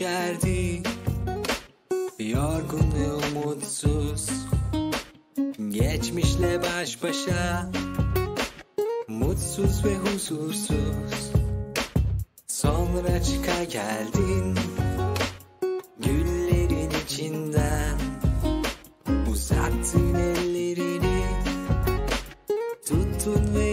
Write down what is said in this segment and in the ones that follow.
geçerdi. Yorgun ve umutsuz. Geçmişle baş başa. Mutsuz ve huzursuz. Sonra çıka geldin. Güllerin içinden. Uzattın ellerini. Tuttun ve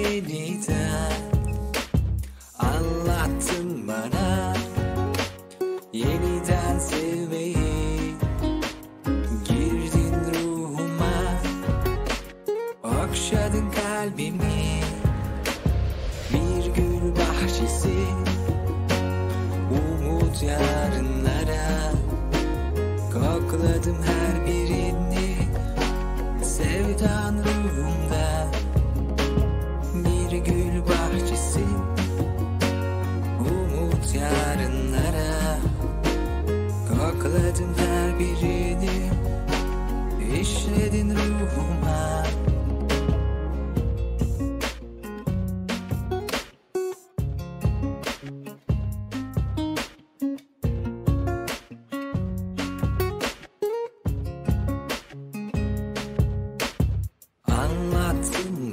kalbimi. Bir gül bahçesi Umut yarınlara. Kokladım her birini Sevdan ruhumda Bir gül bahçesi Umut yarınlara. Kokladım her birini İşledin ruhuma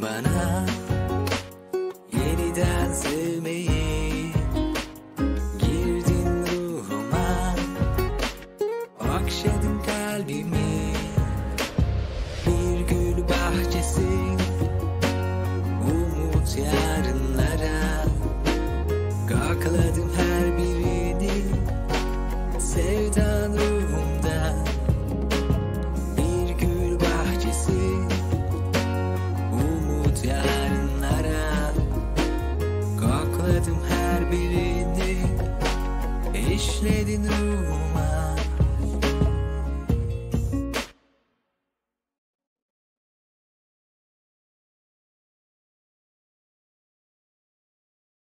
bana Yeniden sevmeyi. Girdin ruhuma Okşadın kalbimi. Bir gül bahçesi Umut yarınlara İşledin ruhuma